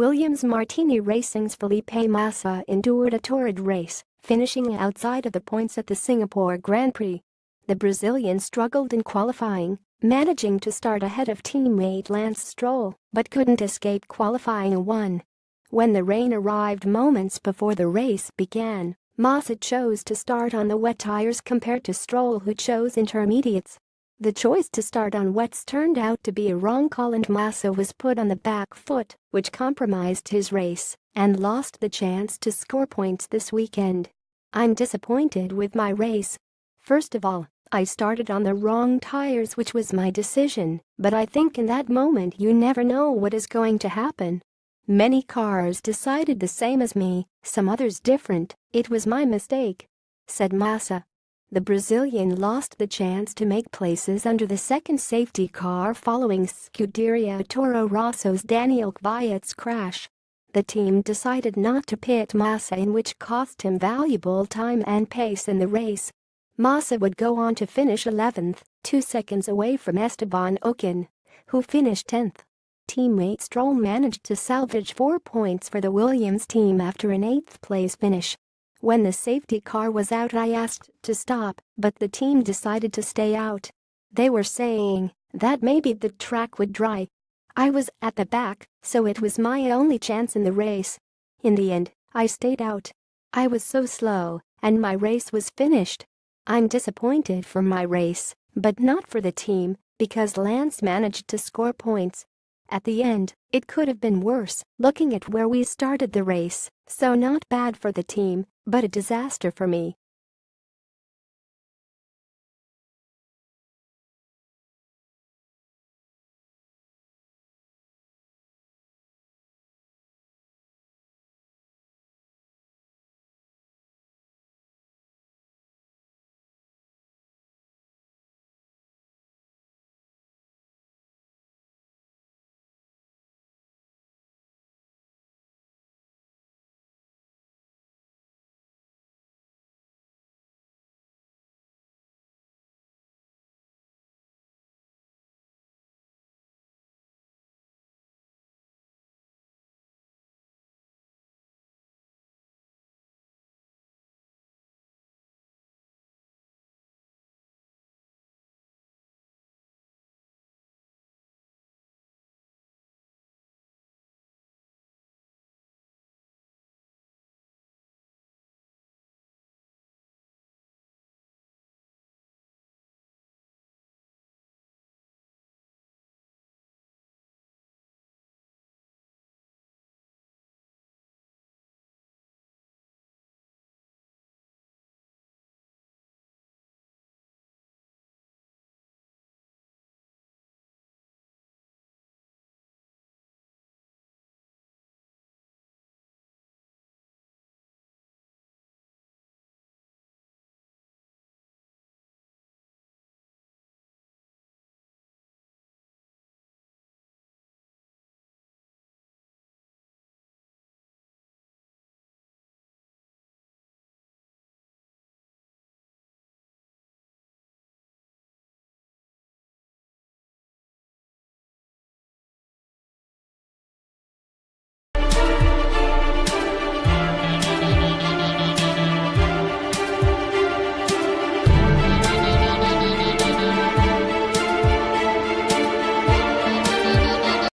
Williams Martini Racing's Felipe Massa endured a torrid race, finishing outside of the points at the Singapore Grand Prix. The Brazilian struggled in qualifying, managing to start ahead of teammate Lance Stroll, but couldn't escape qualifying one. When the rain arrived moments before the race began, Massa chose to start on the wet tires compared to Stroll who chose intermediates. The choice to start on wets turned out to be a wrong call and Massa was put on the back foot, which compromised his race and lost the chance to score points this weekend. I'm disappointed with my race. First of all, I started on the wrong tires which was my decision, but I think in that moment you never know what is going to happen. Many cars decided the same as me, some others different, it was my mistake. Said Massa. The Brazilian lost the chance to make places under the second safety car following Scuderia Toro Rosso's Daniel Kvyat's crash. The team decided not to pit Massa in which cost him valuable time and pace in the race. Massa would go on to finish 11th, two seconds away from Esteban Ocon, who finished 10th. Teammate Stroll managed to salvage four points for the Williams team after an eighth-place finish. When the safety car was out I asked to stop, but the team decided to stay out. They were saying that maybe the track would dry. I was at the back, so it was my only chance in the race. In the end, I stayed out. I was so slow, and my race was finished. I'm disappointed for my race, but not for the team, because Lance managed to score points. At the end, it could have been worse, looking at where we started the race, so not bad for the team, but a disaster for me.